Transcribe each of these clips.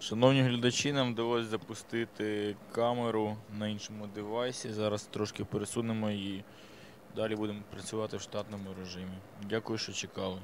Шановні глядачі, нам вдалося запустити камеру на іншому девайсі. Зараз трошки пересунемо її. Далі будемо працювати в штатному режимі. Дякую, що чекали.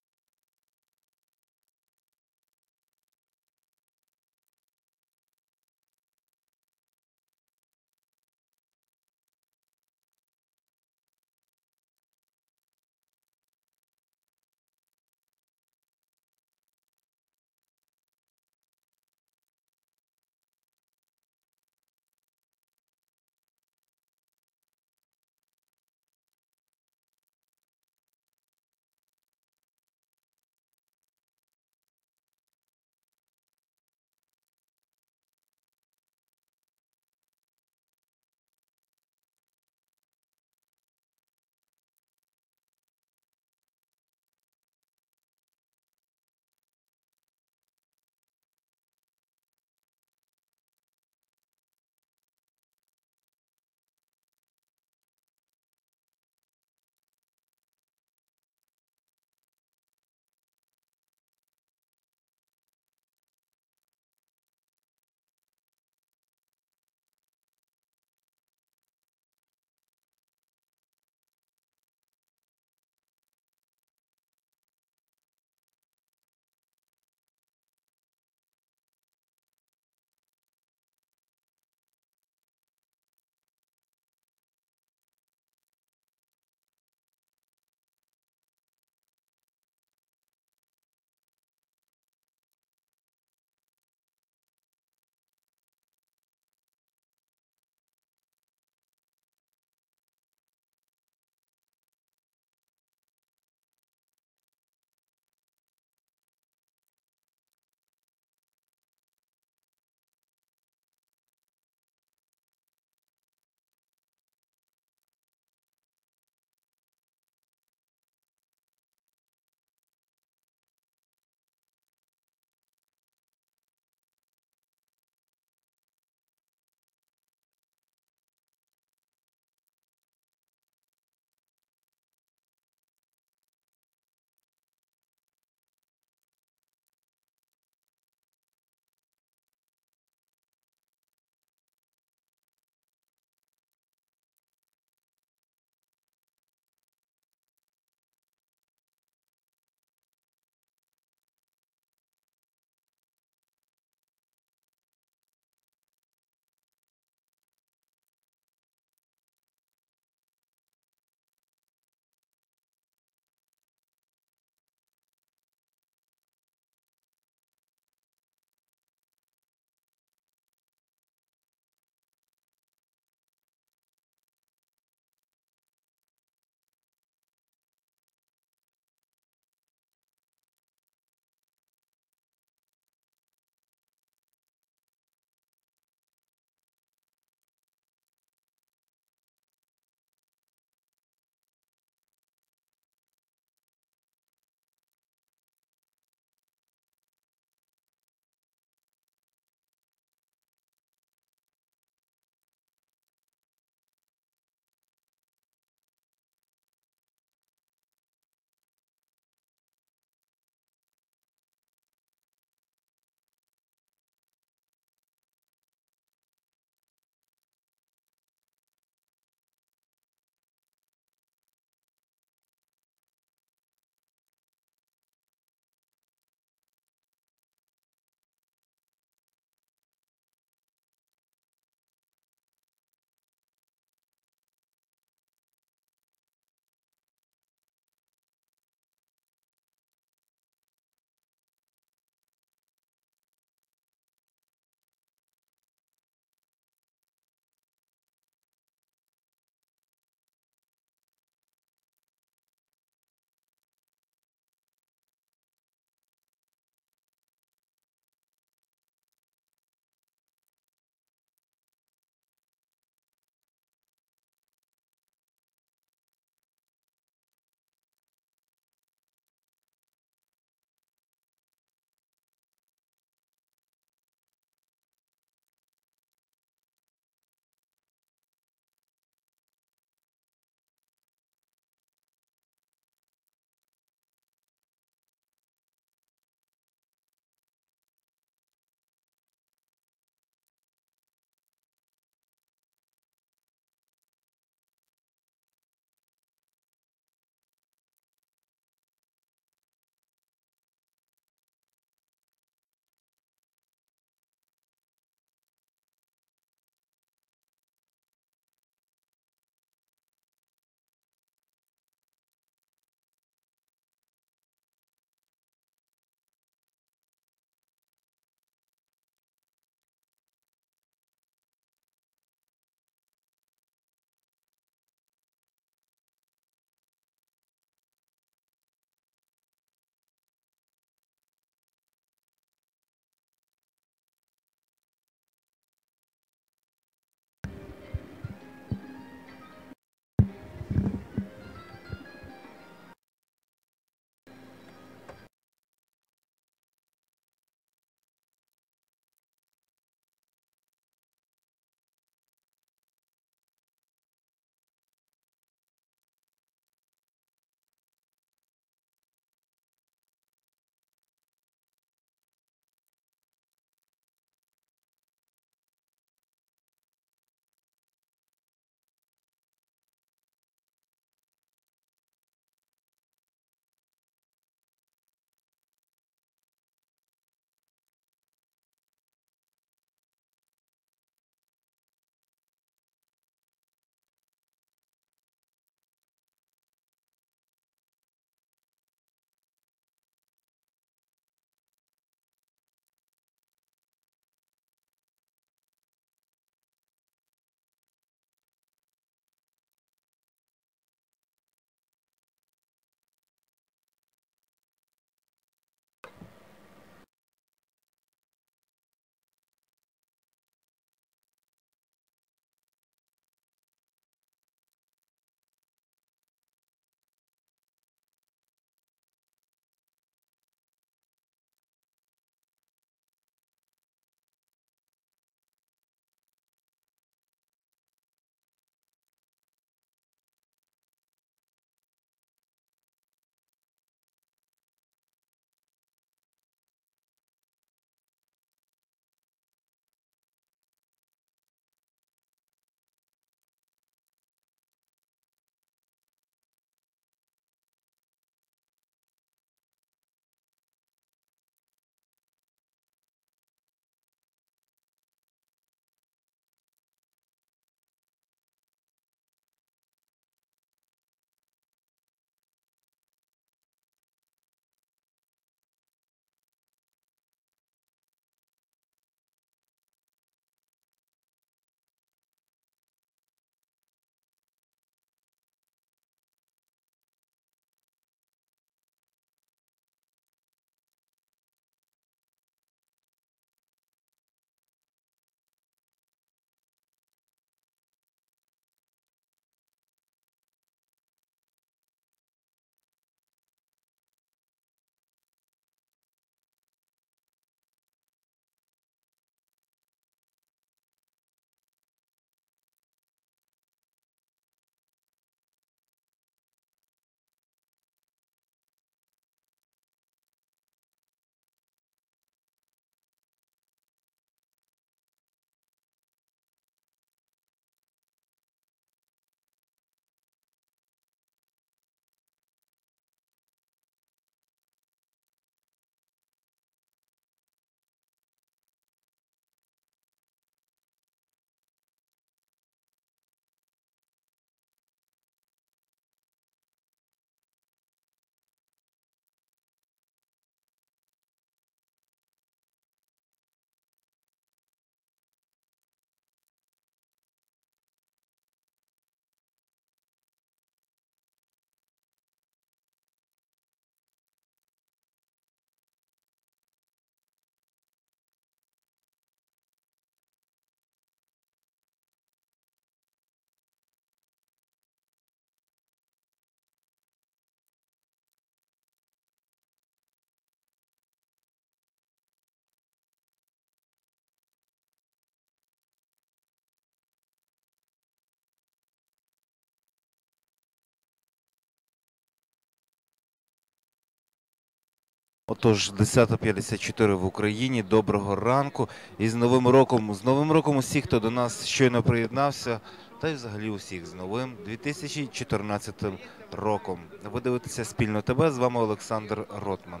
Отож, 10.54 в Україні. Доброго ранку. І з Новим роком, з Новим роком усіх, хто до нас щойно приєднався, та й взагалі усіх з новим 2014 роком. Ви дивитеся спільно тебе. З вами Олександр Ротман.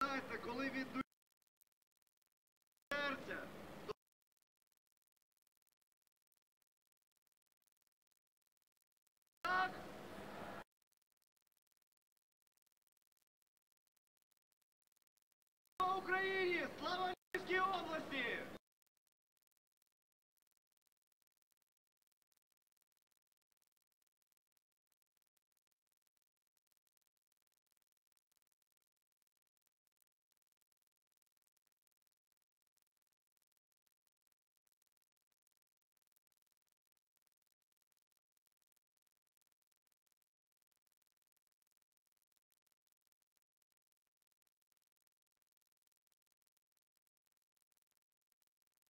Знаєте, коли від ду- серця Так? Слава Україні! Слава Львівській області!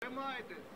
Am I this?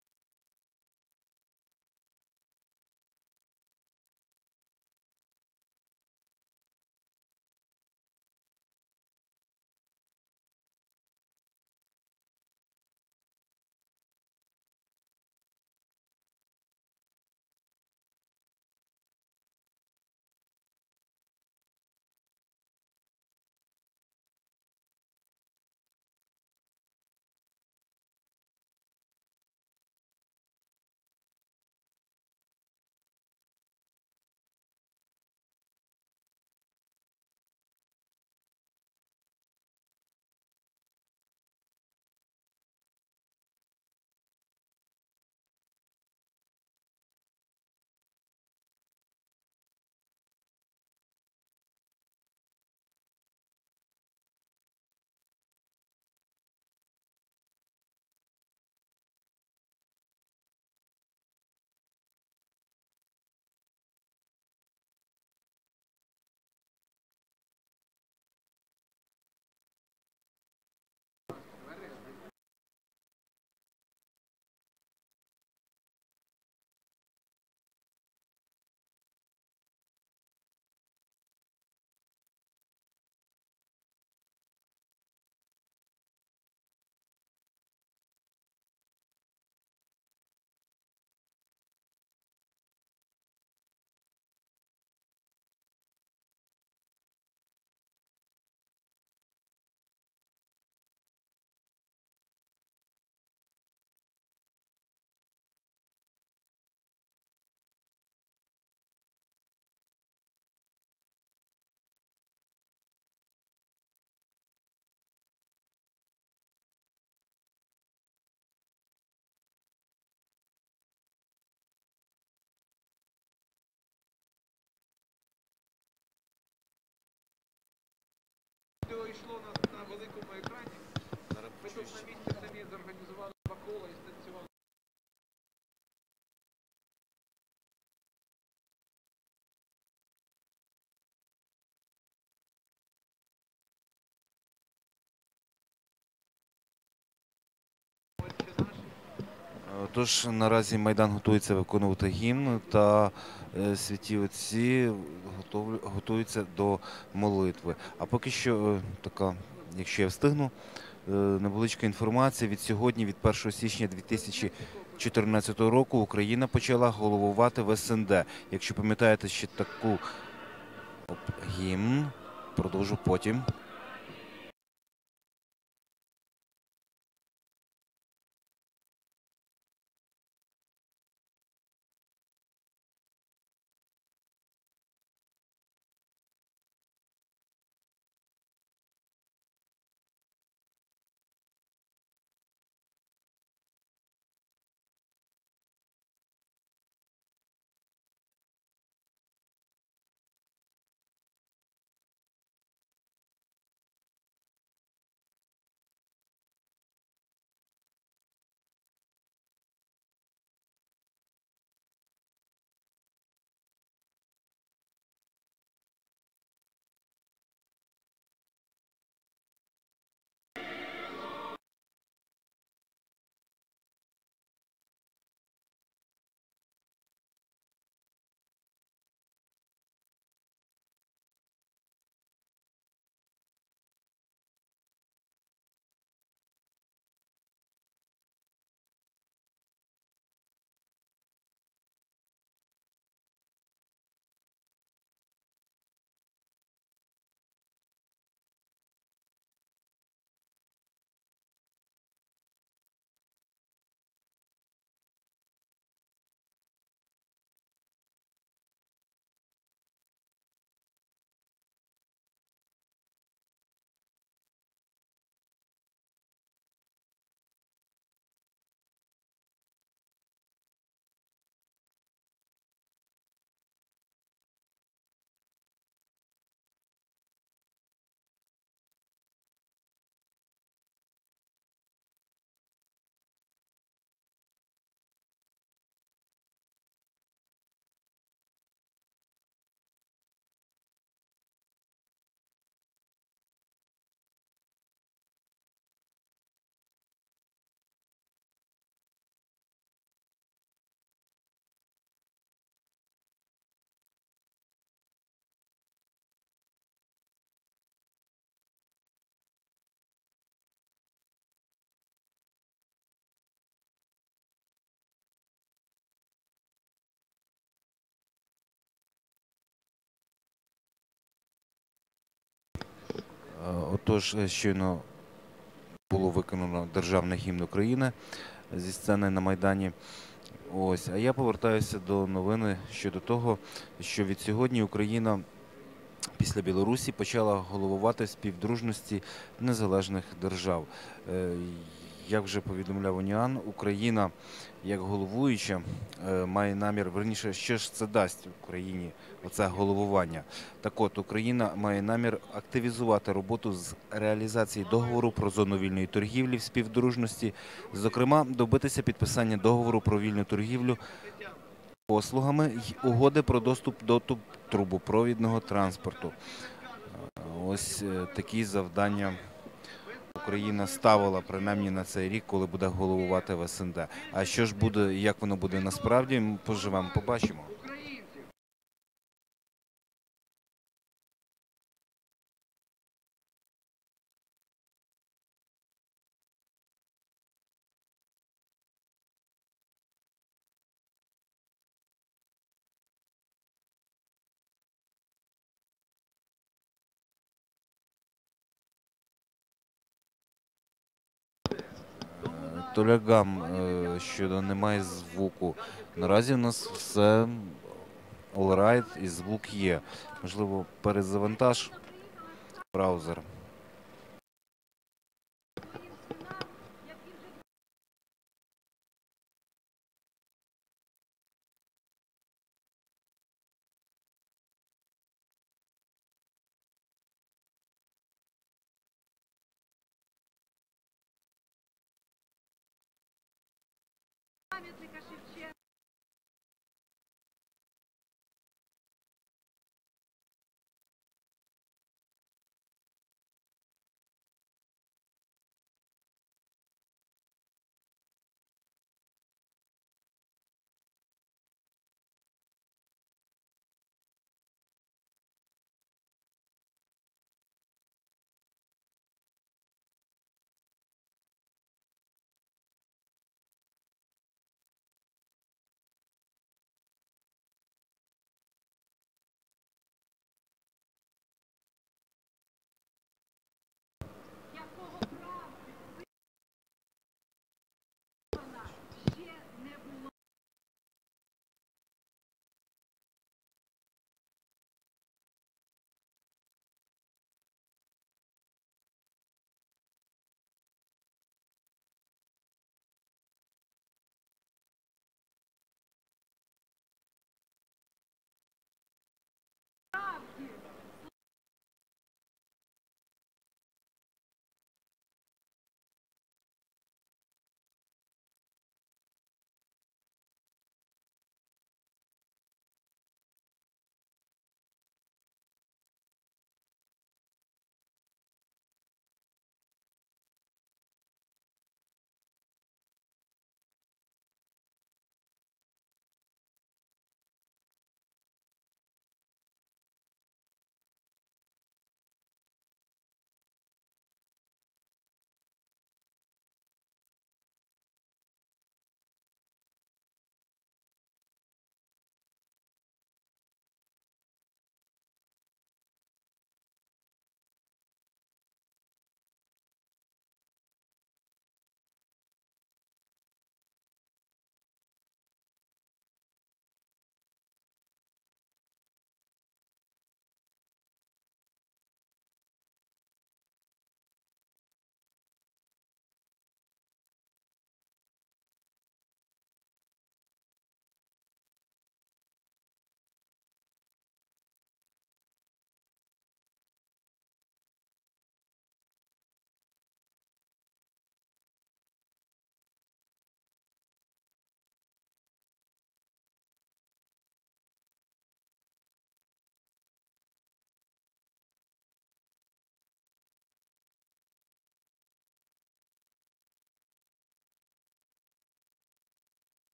пройшло на, на великому екрані. Ми тут на місці самі зорганізували два кола і станцювали. Е, Тож наразі Майдан готується виконувати гімн та е, святі отці готуються до молитви. А поки що е, така, якщо я встигну, е, невеличка інформація від сьогодні, від 1 січня 2014 року, Україна почала головувати в СНД. Якщо пам'ятаєте ще таку гімн, продовжу потім. Отож, е, щойно було виконано державний гімн України зі сцени на Майдані. Ось, а я повертаюся до новини щодо того, що від сьогодні Україна після Білорусі почала головувати співдружності незалежних держав. Як вже повідомляв Уніан, Україна як головуюча е, має намір, верніше, що ж це дасть Україні оце головування. Так от Україна має намір активізувати роботу з реалізації договору про зону вільної торгівлі в співдружності, зокрема, добитися підписання договору про вільну торгівлю послугами й угоди про доступ до трубопровідного транспорту. Е, Ось е, такі завдання Україна ставила принаймні на цей рік, коли буде головувати в СНД. А що ж буде, як воно буде насправді, поживемо, побачимо. Українців. Толягам що немає звуку. Наразі у нас все олрайт і звук є. Можливо, перезавантаж браузер.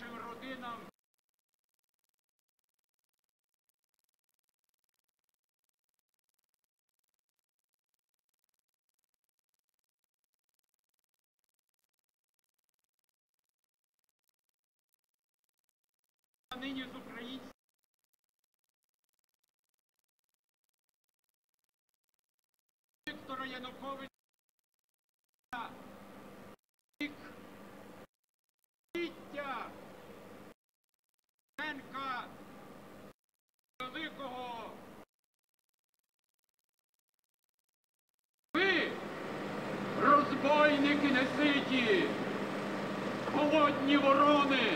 Нашим родинам. Нині з українським Віктора Януковича голодні ворони,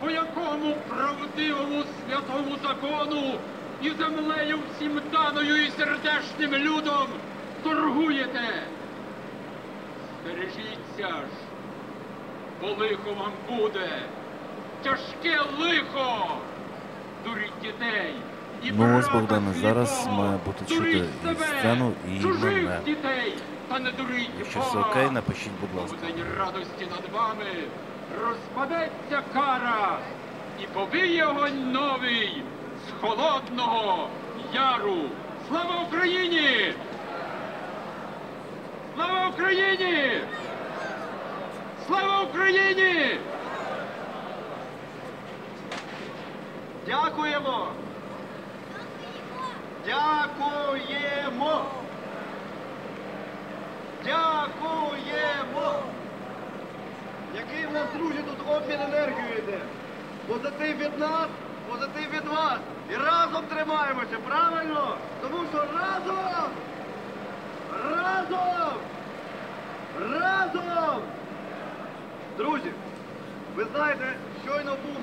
по якому правдивому святому закону і землею всім даною і сердечним людом торгуєте. Стережіться ж, бо лихо вам буде, тяжке лихо, дуріть дітей. Ну ось, Богдане, зараз має бути чути і сцену, і мене. Та не дуріть Якщо все окей, напишіть, будь ласка. в день радості над вами розпадеться кара і повіє огонь новий з холодного яру. Слава Україні! Слава Україні! Слава Україні! Дякуємо! Дякуємо! Дякуємо! Який в нас, друзі, тут обмін енергією йде? Позитив від нас, позитив від вас. І разом тримаємося, правильно? Тому що разом! Разом! Разом! Друзі, ви знаєте, щойно був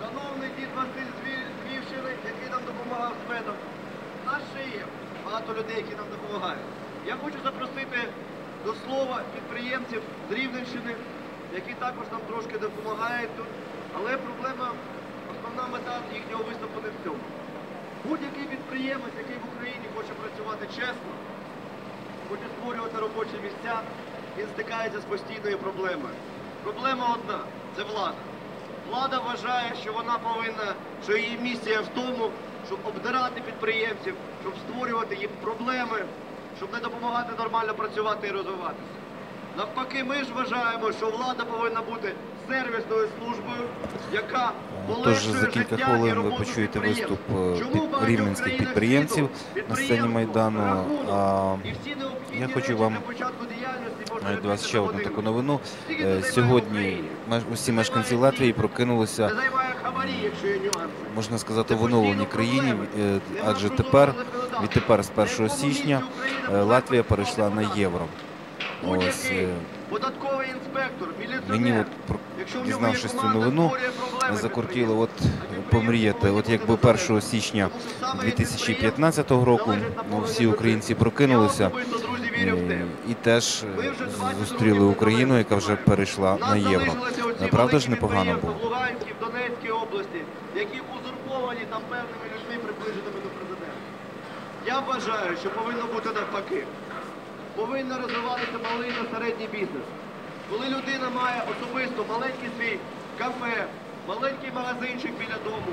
шановний дід Василь з Ві- з Львівщини, який нам допомагав з медом. Нас ще є багато людей, які нам допомагають. Я хочу запросити до слова підприємців з Рівненщини, які також нам трошки допомагають тут. Але проблема, основна мета їхнього виступу не в цьому. Будь-який підприємець, який в Україні хоче працювати чесно, хоче створювати робочі місця, він стикається з постійною проблемою. Проблема одна це влада. Влада вважає, що вона повинна, що її місія в тому, щоб обдирати підприємців, щоб створювати їм проблеми, щоб не допомагати нормально працювати і розвиватися. Навпаки, ми ж вважаємо, що влада повинна бути сервісною службою, яка Тож за кілька хвилин ви почуєте виступ е, рівненських підприємців на сцені Майдану. А я хочу вам До вас ще одну таку новину. Е, Сьогодні усі мешканці Латвії прокинулися, можна сказати, в оновленій країні, е, адже тепер. Відтепер з 1 січня е, Латвія перейшла на євро. Ось е, податковий інспектор, міліціонер, мені от дізнавшись цю новину, закортіло от підприємству. помріяти, от якби 1 січня Тому що саме 2015 року ну, всі українці прокинулися е, і теж е, Ви вже 20 зустріли Україну, яка вже перейшла на євро. Правда ж непогано було? Луганській, Донецькій області, які узурповані там певними людьми, приближеними до президента. Я вважаю, що повинно бути навпаки. Повинен розвиватися малий та середній бізнес. Коли людина має особисто маленький свій кафе, маленький магазинчик біля дому,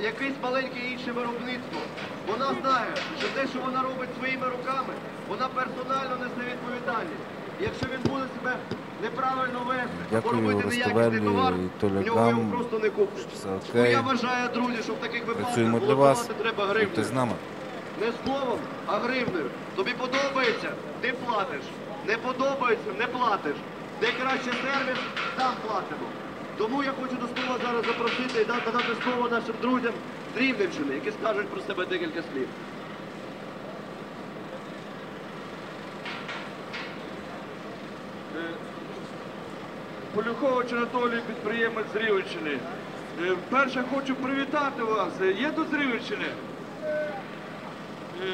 якесь маленьке інше виробництво, вона знає, що те, що вона робить своїми руками, вона персонально несе відповідальність. Якщо він буде себе неправильно вести, робити неякісний товар, в нього його просто не купиш. Я вважаю, друзі, що в таких випадках треба нами. Не словом, а гривнею. Тобі подобається, ти платиш. Не подобається, не платиш. Де краще сервіс, там платимо. Тому я хочу до слова зараз запросити і дати слово нашим друзям з Рівненщини, які скажуть про себе декілька слів. Полюхович Анатолій, підприємець з Рівенщини. Е, Перше хочу привітати вас. Е, Є тут з Рівенщини? Е,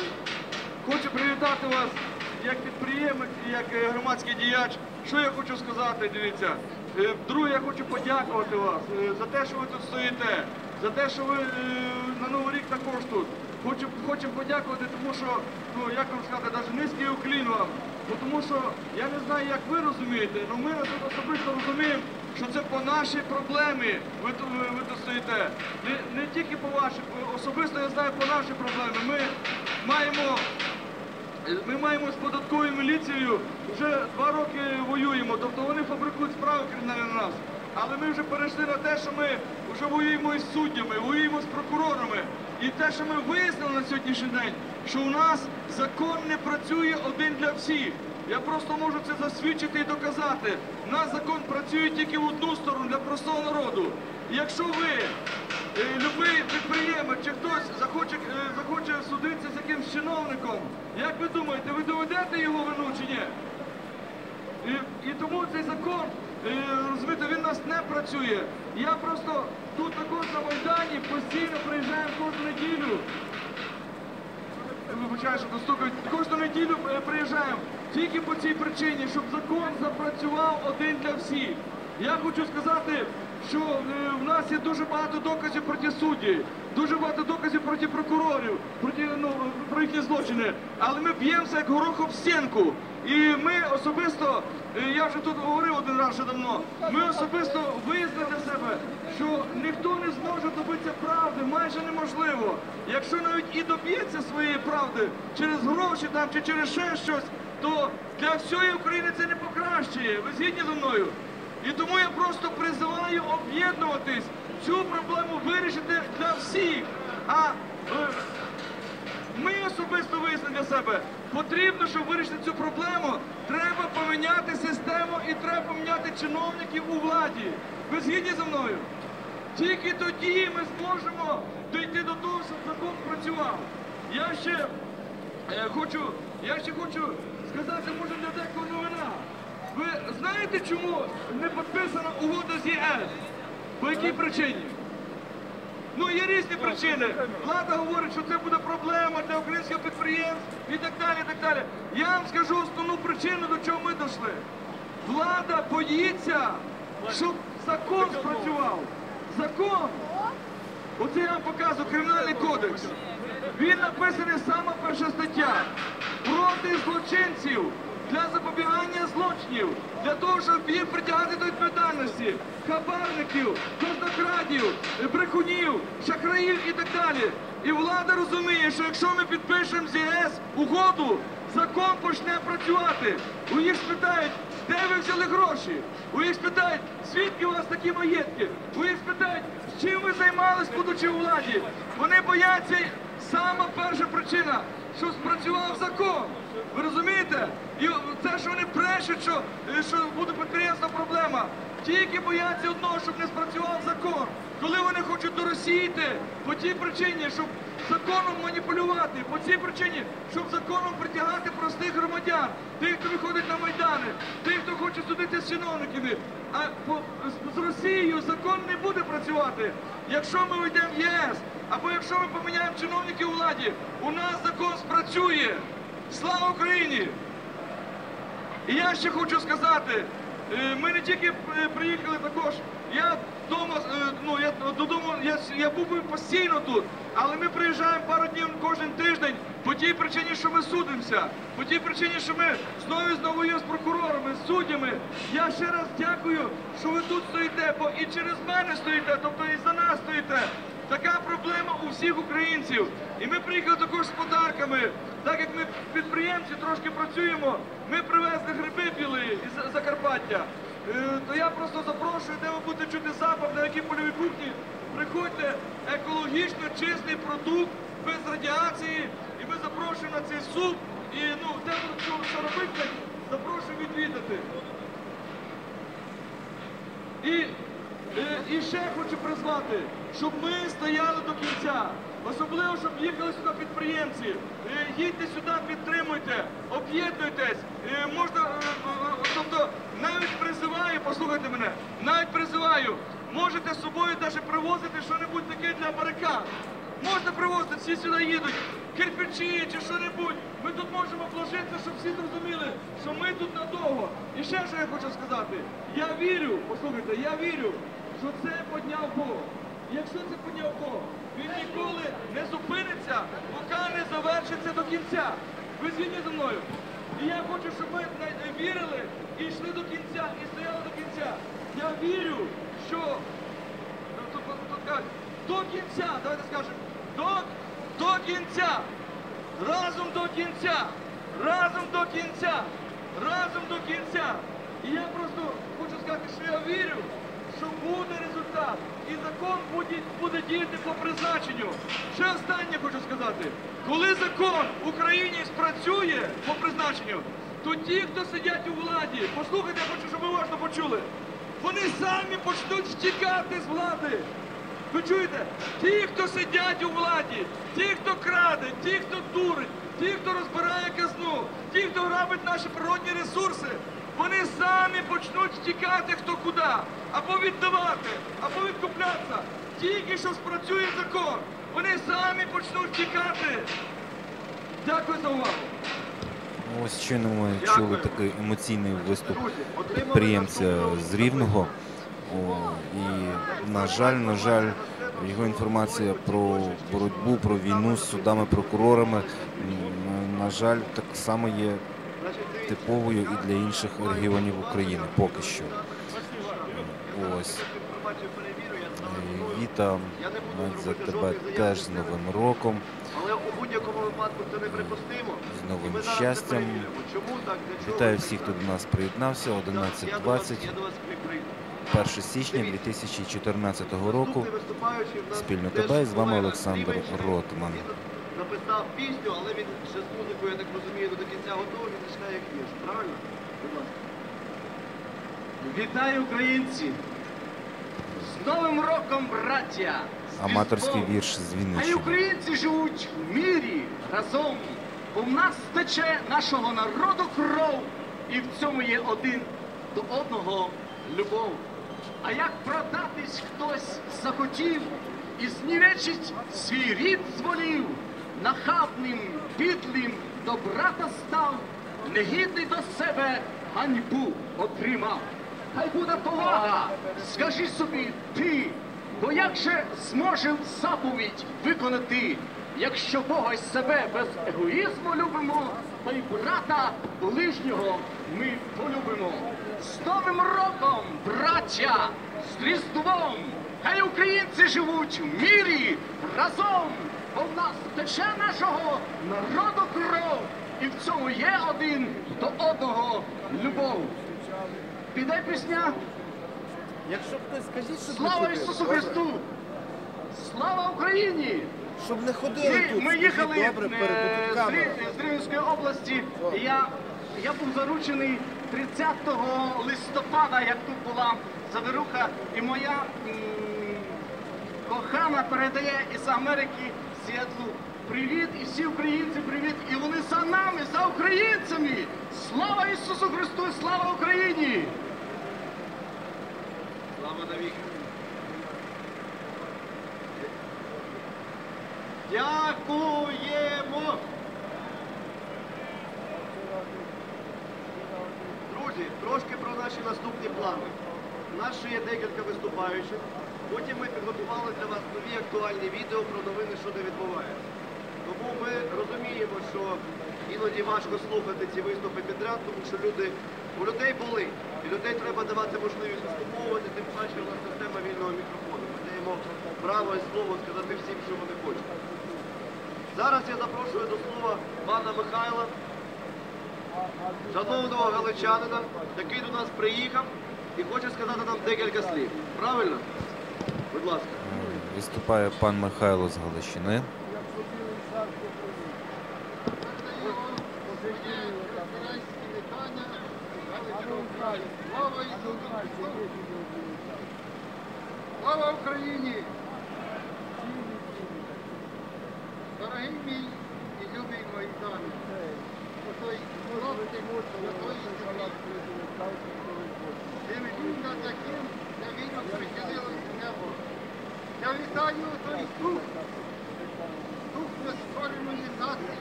Хочу привітати вас як підприємець і як е, громадський діяч. Що я хочу сказати, дивіться. Е, Друге, я хочу подякувати вас за те, що ви тут стоїте, за те, що ви на Новий рік також тут. Хочу, хочу подякувати, тому що, ну як вам сказати, навіть низький уклін вам. Бо тому що я не знаю, як ви розумієте, але ми тут особисто розуміємо, що це по нашій проблемі ви, ви, ви тут стоїте. Не, не тільки по вашій, особисто я знаю по нашій проблемі. Ми маємо ми маємо з податковою міліцією вже два роки воюємо, тобто вони фабрикують справи кримінальні на нас. Але ми вже перейшли на те, що ми вже воюємо із суддями, воюємо з прокурорами. І те, що ми вияснили на сьогоднішній день, що у нас закон не працює один для всіх. Я просто можу це засвідчити і доказати. У нас закон працює тільки в одну сторону для простого народу. Якщо ви Е, Любий підприємець чи хтось захоче, е, захоче судитися з якимсь чиновником, як ви думаєте, ви доведете його вину чи ні? І, і тому цей закон, е, розумієте, він нас не працює. Я просто тут також на Майдані постійно приїжджаємо кожну неділю. Вибачаю, що достукають. Кожну неділю приїжджаємо тільки по цій причині, щоб закон запрацював один для всіх. Я хочу сказати, що е, в нас є дуже багато доказів проти судді, дуже багато доказів проти прокурорів, проти ну, про їхні злочини. Але ми б'ємося як горох об стінку. І ми особисто, е, я вже тут говорив один раз ще давно, ми особисто для себе, що ніхто не зможе добитися правди, майже неможливо. Якщо навіть і доб'ється своєї правди через гроші там чи через ще щось, то для всієї України це не покращує. Ви згідні зі мною? І тому я просто призиваю об'єднуватись, цю проблему вирішити для всіх. А е, ми особисто вияснили себе, потрібно, щоб вирішити цю проблему, треба поміняти систему і треба поміняти чиновників у владі. Ви згідні зі мною? Тільки тоді ми зможемо дійти до того, щоб закон працював. Я ще е, хочу, я ще хочу сказати, може для декого новина. Ви знаєте, чому не підписана угода з ЄС? По якій причині? Ну, є різні причини. Влада говорить, що це буде проблема для українських підприємств і так далі. і так далі. Я вам скажу основну причину, до чого ми дійшли. Влада боїться, щоб закон спрацював. Закон. Оце я вам показую кримінальний кодекс. Він написаний сама перша стаття проти злочинців для запобігання злочинів, для того, щоб їх притягати до відповідальності, хабарників, казнокрадів, брехунів, шахраїв і так далі. І влада розуміє, що якщо ми підпишемо з ЄС угоду, закон почне працювати. У їх спитають, де ви взяли гроші? У їх спитають, звідки у вас такі маєтки? У їх спитають, чим ви займались, будучи у владі? Вони бояться, сама перша причина, що спрацював закон. Ви розумієте? І це, що вони брешуть, що, е, що буде підприємства проблема. Тільки бояться одного, щоб не спрацював закон. Коли вони хочуть доросіяти по тій причині, щоб законом маніпулювати, по цій причині, щоб законом притягати простих громадян, тих, хто виходить на майдани, тих, хто хоче судити з чиновниками. А по, з, з Росією закон не буде працювати. Якщо ми вийдемо в ЄС, або якщо ми поміняємо чиновників у владі, у нас закон спрацює. Слава Україні! І я ще хочу сказати, е, ми не тільки е, приїхали також, я вдома, е, ну я додому, я, я був постійно тут, але ми приїжджаємо пару днів кожен тиждень по тій причині, що ми судимося, по тій причині, що ми знову і знову воюємо з прокурорами, з суддями. Я ще раз дякую, що ви тут стоїте, бо і через мене стоїте, тобто і за нас стоїте. Така проблема у всіх українців. І ми приїхали також з подарками. Так як ми підприємці трошки працюємо, ми привезли гриби білі із Закарпаття. Е, То я просто запрошую, де ви будете чути запах, на якій польовій кухні. Приходьте, екологічно чистий продукт, без радіації. І ми запрошуємо на цей суп. І ну, де будуть що, робити, запрошую відвідати. Е, і ще хочу призвати, щоб ми стояли до кінця. Особливо, щоб їхали сюди підприємці. Е, Їдьте сюди, підтримуйте, об'єднуйтесь. Е, Можна, тобто, навіть призиваю, послухайте мене, навіть призиваю, можете з собою навіть привозити що-небудь таке для барикад. Можна привозити, всі сюди їдуть, кирпичі чи що-небудь. Ми тут можемо вложитися, щоб всі зрозуміли, що ми тут надовго. І ще що я хочу сказати. Я вірю, послухайте, я вірю, що це підняв Бог. Якщо це підняв Бог, він ніколи не зупиниться, поки не завершиться до кінця. Ви згідні зі мною? І я хочу, щоб ми вірили і йшли до кінця, і стояли до кінця. Я вірю, що тут, тут кажуть, до кінця, давайте скажемо, до, до кінця, разом до кінця, разом до кінця, разом до кінця. І я просто хочу сказати, що я вірю, що буде результат, і закон буде, буде діяти по призначенню. Ще останнє хочу сказати, коли закон в Україні спрацює по призначенню, то ті, хто сидять у владі, послухайте, я хочу, щоб ви уважно почули, вони самі почнуть втікати з влади. Ви чуєте? Ті, хто сидять у владі, ті, хто краде, ті, хто дурить, ті, хто розбирає казну, ті, хто грабить наші природні ресурси, вони самі почнуть втікати хто куди, або віддавати, або відкуплятися. Тільки що спрацює закон, вони самі почнуть втікати. Дякую за увагу. Ось щойно ми Дякую. чули такий емоційний виступ підприємця з Рівного. О, і, на жаль, на жаль, його інформація про боротьбу, про війну з судами, прокурорами, на жаль, так само є типовою і для інших регіонів України поки що. Ось. Віта, за тебе теж з Новим роком, Але у будь-якому випадку це неприпустимо. з новим щастям. Вітаю всіх, хто до нас приєднався. Я до вас- 11.20, Я до вас прийду. 1 січня 2014 року. Спільно тебе і з вами Олександр. Ротман. Написав пісню, але він ще з музикою, я так розумію, до кінця готовий, він читає як вірш. Правильно? Будь ласка. Вітаю, українці! З Новим роком, браття! З Аматорський Різдвом! вірш з А й Вінниччини. українці живуть в мірі разом. Бо в нас тече нашого народу кров, і в цьому є один до одного любов. А як продатись хтось захотів і знівечить свій рід зволів, нахабним, підлим до брата став, негідний до себе ганьбу отримав. Хай буде повага, скажи собі ти, бо як же зможем заповідь виконати, якщо Бога й себе без егоїзму любимо, та й брата ближнього ми полюбимо. З Новим роком, браття, з Різдвом, хай українці живуть в мірі разом, бо в нас тече нашого народу кров, і в цьому є один до одного любов. Піде пісня. Якщо хтось скажіть, щоб Слава Ісусу? Христу! Слава Україні! Щоб не ходили тут, ми їхали добре, е, перед з. Рі- з Рівненської області. І я, я був заручений 30 листопада, як тут була завируха, і моя м, кохана передає із Америки Сіетлу. Привіт, і всі українці, привіт! І вони за нами, за українцями! Слава Ісусу Христу! Слава Україні! Слава навіки. Дякуємо! Друзі, трошки про наші наступні плани. У нас ще є декілька виступаючих. Потім ми підготували для вас нові актуальні відео про новини, що де відбувається. Тому ми розуміємо, що іноді важко слухати ці виступи підряд, тому що люди, у людей були. І людей треба давати можливість виступовувати, тим паче у нас система вільного мікрофону. Ми даємо право і слово сказати всім, що вони хочуть. Зараз я запрошую до слова пана Михайла, шановного галичанина, який до нас приїхав і хоче сказати нам декілька слів. Правильно? Будь ласка. Виступає пан Михайло з Галичини. Слава Україні! Дорогий мій і любий Майдан, отой хлопчик, отой Тим вільно таким, я вірю, прихилилось небо. Я вітаю той дух, дух нескореної нації,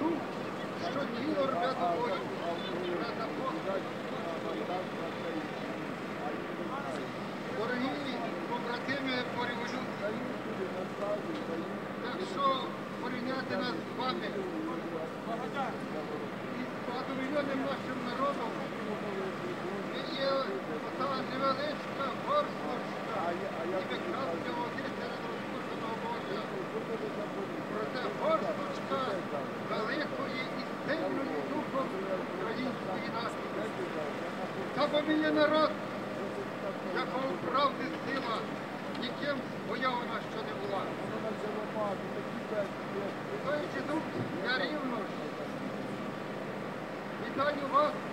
дух, що тіло рве до бою, рве за Бога. Дорогі побратими по революції, якщо порівняти нас з вами із багатомільйонним нашим народом, ми є ота невеличка горсточка і крапля води серед розпущеного. Проте горсточка великої і сильної духом української нації. Та ми народ, якого правди сила, ніким своя вона ще не була. Вітаючи дух, я рівно. Вітаю вас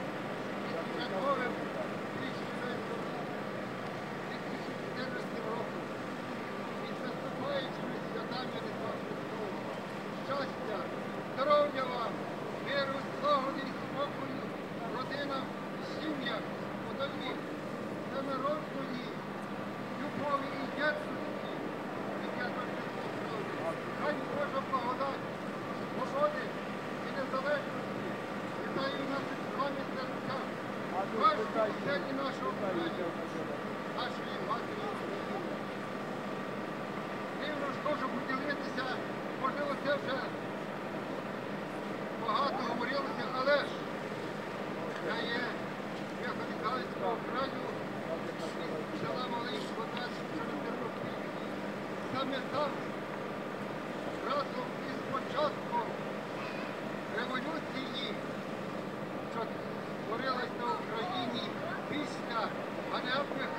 out with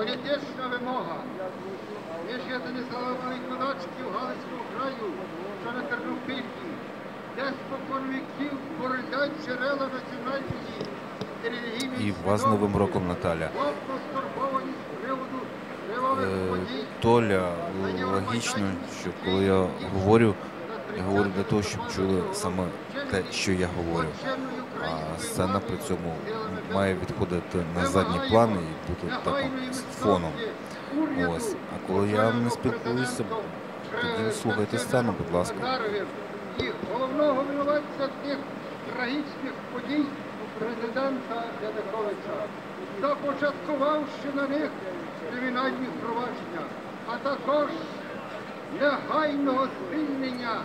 Політична вимога. Ми жителі Соломової кулачків Галицького краю, що на Тернопільці, де віків боротять джерела національної і релігійної І вас з Новим роком, Наталя. Кривавих Е. Толя, логічно, що коли я говорю, я говорю для того, щоб чули саме те, що я говорю. А сцена при цьому має відходити на задній план і бути так фоном. Ось. А коли я не спілкуюся, тоді слухайте сцену, будь ласка. Головного винуватця тих трагічних подій президента Януковича, започаткувавши на них кримінальні провадження, а також негайного звільнення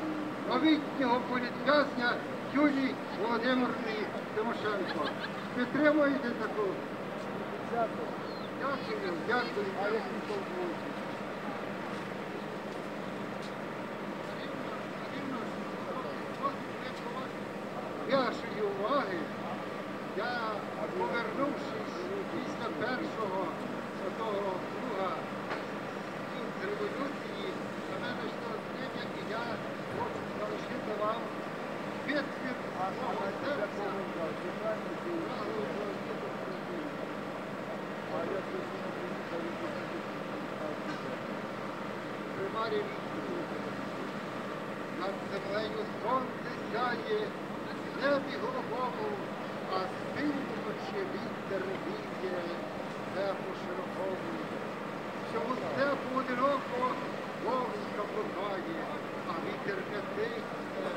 новітнього політв'язня Юлії Володимирівни Тимошенко. Підтримуєте таку? Дякую, дякую. Вашої уваги я, повернувшись після першого того круга з революції, на мене йшло знання, і я хочу залишити вам відповідь свого серця. Примарі над землею сонце сяє, в небі голубому, а з півночі вітер віє, степу широкому. Всьому степу одиноко вовська блукає, а вітер не тихне,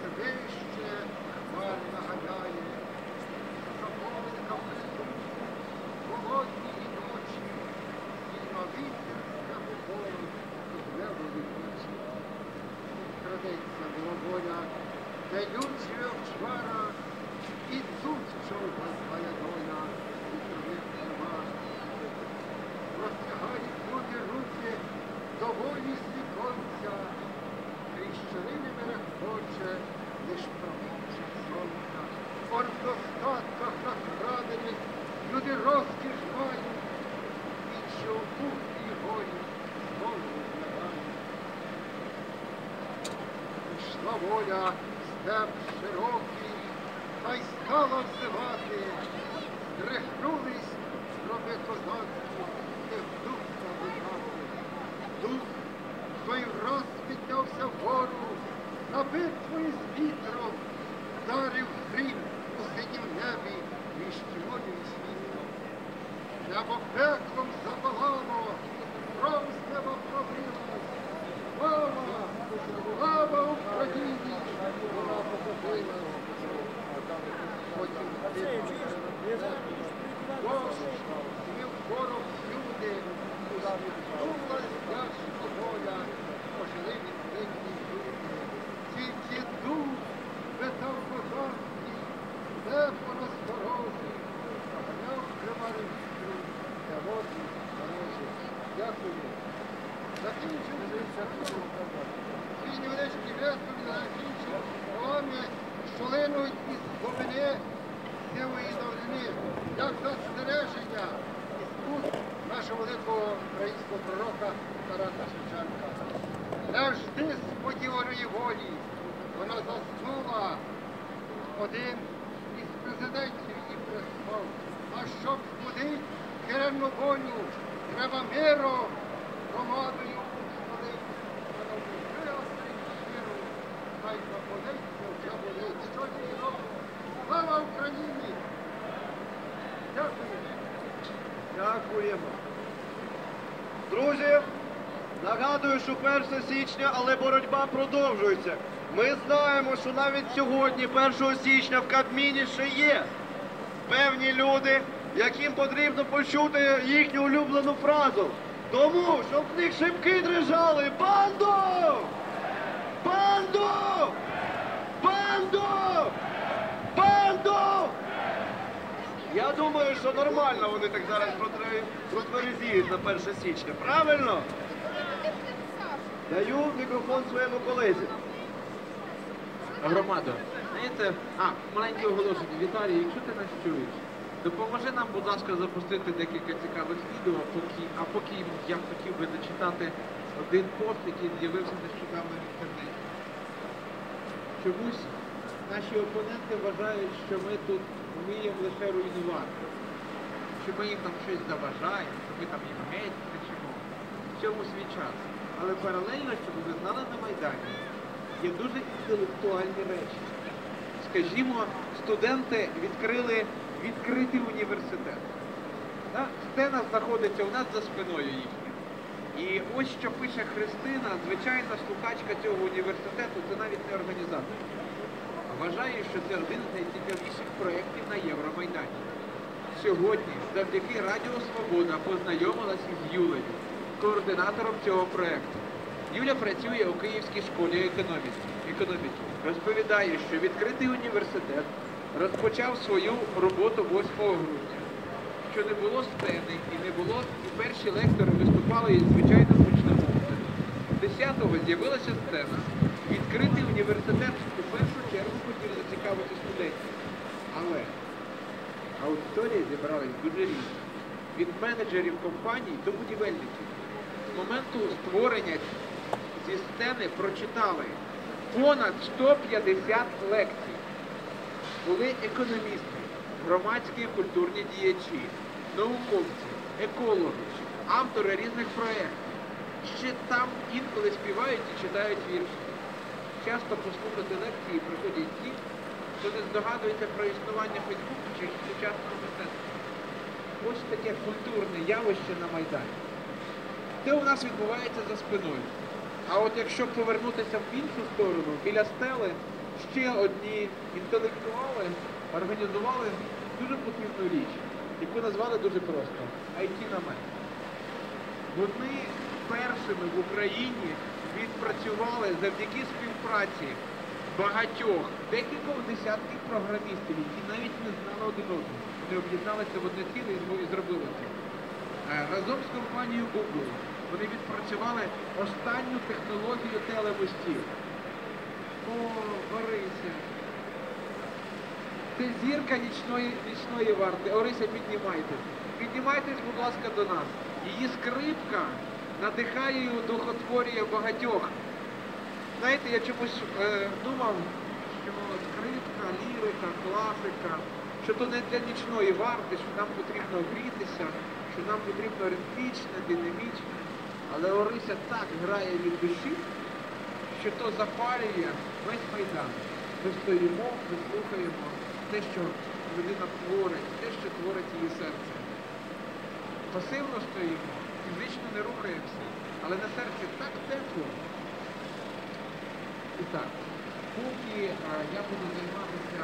свище хмар наганяє. Заповника присуть, голодні і ночі, і на вітер степу гору, і небо вічі крадеться воля, де людське вчора, і тут човга твоя доля, і тобі нема. Простягають люди руки до волі свіконця, Хрещанини мене хоче, лиш промінчик сонця. Он в достатках розкрадених люди розкіш мають, і що в кухні горі знову виглядають. Прийшла воля, степ широкий, та й стала взивати, здригнулись роби козацькі, в дух забігати. Дух той раз піднявся вгору, на битву із вітром, вдарив грім у синім небі між тьмою і світлом. Небо пеклом запалало, кров з неба пробилась. Слава! Слава Україні! Вона покотила. Потім Боже, і ворог люди, усміхнулась ясна воля, пожили віддихні люди. Тільки дух витав козацький, небо на сторожі, заганяв криварі вітру, для воді дорожі. Дякую. Закінчився свій невеличкий виступ закінчив словами, що линуть із глибини сивої давнини, як застереження із уст нашого великого українського пророка Тараса Шевченка. Не жди сподіваної волі, вона заснула один із президентів і приспав, а щоб збудить рівну волю, треба миру, громадою Господи, шановні, милости і щиру, хай заболиться, вже болить, сьогодні і року. Слава Україні! Дякую. Дякуємо. Друзі, нагадую, що 1 січня, але боротьба продовжується. Ми знаємо, що навіть сьогодні, 1 січня, в Кабміні ще є певні люди, яким потрібно почути їхню улюблену фразу. Тому, щоб в них шибки дрижали. Банду! Банду! Банду! Банду! Я думаю, що нормально вони так зараз протверезіють на 1 січня. Правильно? Даю мікрофон своєму колезі. Громадо, знаєте, а, маленьке оголошення. Віталій, якщо ти нас чуєш, допоможи нам, будь ласка, запустити декілька цікавих відео, поки, а поки я хотів би зачитати один пост, який з'явився нещодавно в інтернеті. Чомусь наші опоненти вважають, що ми тут вміємо лише руйнувати, що ми їм там щось заважаємо, що ми там їм геть кричимо. В цьому свій час. Але паралельно, щоб ви знали на Майдані, є дуже інтелектуальні речі. Скажімо, студенти відкрили відкритий університет. Стена знаходиться у нас за спиною їхня. І ось що пише Христина, звичайна слухачка цього університету, це навіть не організатор. Вважаю, що це один з найцікавіших проєктів на Євромайдані. Сьогодні, завдяки Радіо Свобода, познайомилася з Юлею, координатором цього проєкту. Юля працює у Київській школі економіки. Розповідає, що відкритий університет розпочав свою роботу 8 грудня, що не було сцени і не було, і перші лектори виступали із звичайним гучномовцем. 10-го з'явилася сцена. Відкритий університет у першу чергу хотів зацікавити студентів. Але аудиторія зібралась дуже різна. Від менеджерів компаній до будівельників. З моменту створення зі сцени прочитали понад 150 лекцій. Були економісти, громадські і культурні діячі, науковці, екологи, автори різних проєктів. Ще там інколи співають і читають вірші. Часто послухати лекції приходять ті, хто не здогадується про існування Фейсбуку чи сучасного мистецтва. Ось таке культурне явище на Майдані. Це у нас відбувається за спиною. А от якщо повернутися в іншу сторону, біля стели, ще одні інтелектуали організували дуже потрібну річ, яку назвали дуже просто IT-намет. Вони першими в Україні відпрацювали завдяки співпраці багатьох, декількох десятків програмістів, які навіть не знали один одного. Вони об'єдналися в одне ціле і зробили це. Е, Разом з компанією Google вони відпрацювали останню технологію телемостів. О, Орися. Це зірка нічної, нічної варти. Орися, піднімайтесь. Піднімайтесь, будь ласка, до нас. Її скрипка надихає і удохотворює багатьох. Знаєте, я чомусь е, думав, що скрипка, лірика, класика, що то не для нічної варти, що нам потрібно грітися, що нам потрібно ритмічне, динамічне. Але Орися так грає від душі, що то запалює весь майдан. Ми стоїмо, ми слухаємо те, що людина творить, те, що творить її серце. Пасивно стоїмо, фізично не рухаємося, але на серці так тепло. І так, поки а, я буду займатися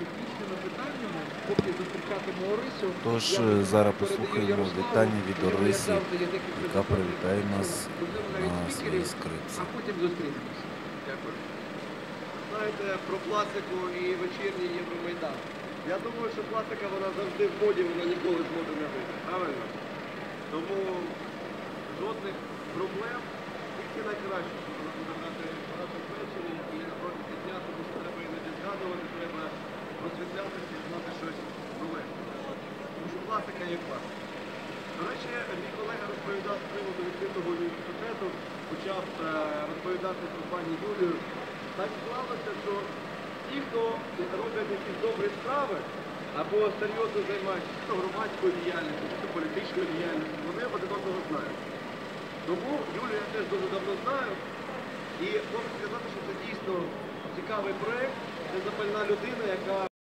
технічними питаннями, поки зустрічатиму Орисю, Тож я е, зараз передаю послухаємо Ярославу, вітання від у нього, як завжди, є декілька яка запитань. привітає нас Можливо, навіть на спікерів, своїй скрипці. А потім зустрінемося. Дякую. Знаєте, про класику і вечірній Євромайдан. Я думаю, що класика вона завжди в моді, вона ніколи з моди не вийде. Правильно? Тому жодних проблем, тільки найкраще, що буде грати багато ввечері і протязі дня, тому що треба іноді згадувати, треба просвітлятися і знати щось нове. Тому що класика є класика. До речі, мій колега розповідав з приводу відкритого університету, почав е, розповідати про пані Юлію. Так склалося, що ті, хто роблять якісь добрі справи, або серйозно займаються чи то громадською діяльністю, то політичною діяльністю, вони один одного знають. Тому Юлію я теж дуже давно знаю. І можу сказати, що це дійсно цікавий проєкт, це запальна людина, яка